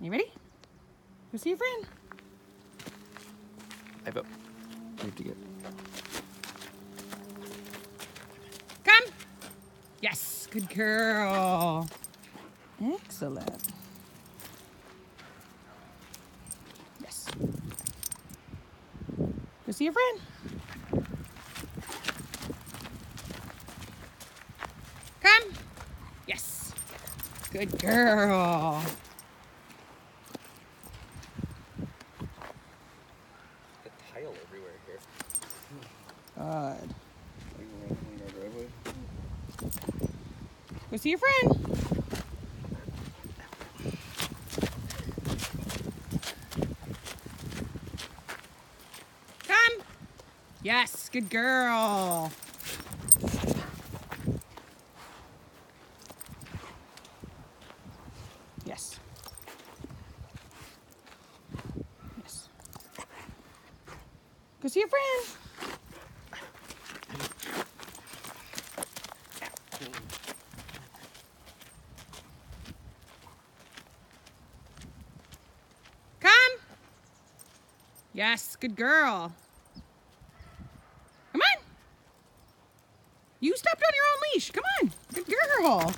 You ready? Go see your friend. Ivo. We have to get. Come. Yes, good girl. Excellent. Yes. Go see your friend. Come. Yes. Good girl. Tile everywhere here. Good. Like randomly in our driveway. Go see your friend. Come. Yes, good girl. Yes. Yes. Go see your friend. Come. Yes, good girl. Come on. You stepped on your own leash. Come on. Good girl.